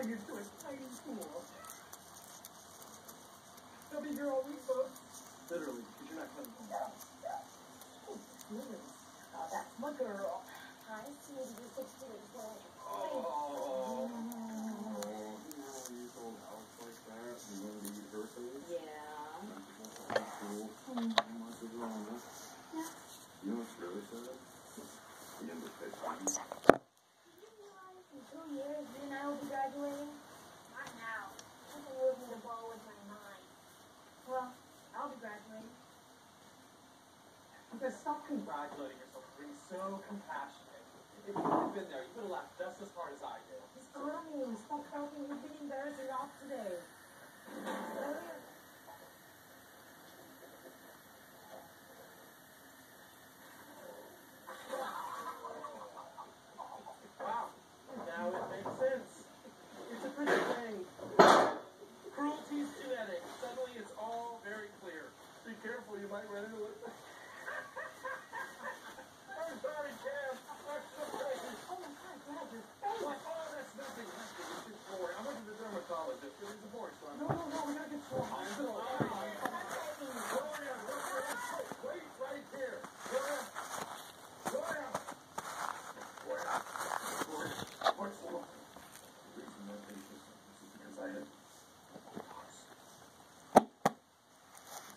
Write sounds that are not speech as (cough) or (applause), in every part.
when you're through his tiny school. They'll be here all week, folks. Literally, because you're not coming home. No, no. Oh, goodness. Oh, that's my girl. Hi, to 16. Congratulating yourself for being so compassionate. If you had been there, you would have laughed just as hard as I did. Miss Connie, stop talking. You've been embarrassing off today. Wow, now it makes sense. It's a pretty thing. Cruelty is genetic. Suddenly it's all very clear. Be careful, you might run into it. I'm sorry, Cam. I'm so crazy. Oh my God, Dad, your face. What? Oh, that's nothing. Nothing. It's just boring. I went to the dermatologist. It was a boring story. No, no, no, we gotta get sore. I'm so sorry. Gloria, Gloria, wait right here. Gloria, Gloria. Gloria. Gloria. What's wrong? The reason that they just this is because I had send this over. I had a bad reaction. Would you stop? This is very embarrassing for me. He's fine. He was a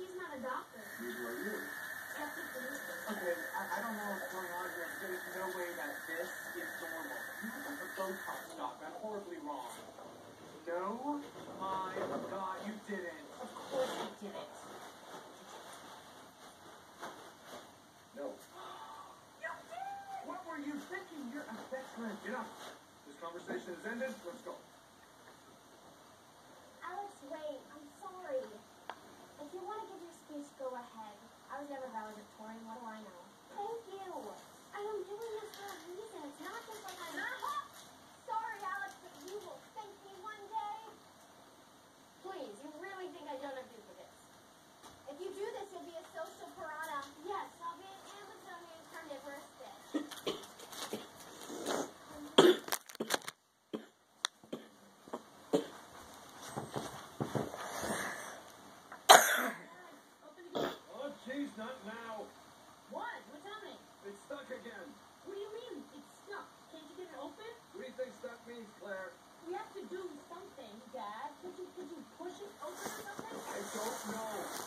She's not a doctor. Neither are you. Okay, I, I don't know what's going on here. There's no way that this is normal. You have a Botox doc. I'm horribly wrong. No, my God, you didn't. Of course he didn't. No. You did it! (gasps) What were you thinking? You're a veteran. Get up. This conversation is ended. Let's go. Go ahead. I was never valedictorian. What do I know? Thank you. I am doing this for a reason. It's not just like I'm not. Sorry, Alex, but you will thank me one day. Please, you really think I don't have you for this? If you do this, you'll be a social piranha. Yes, I'll be an Amazonian carnivorous fish. Open the gate. Jeez, not now. What? What's happening? It's stuck again. What do you mean? It's stuck. Can't you get it open? What do you think stuck means, Claire? We have to do something, Dad. Could you could you push it open or something? I don't know.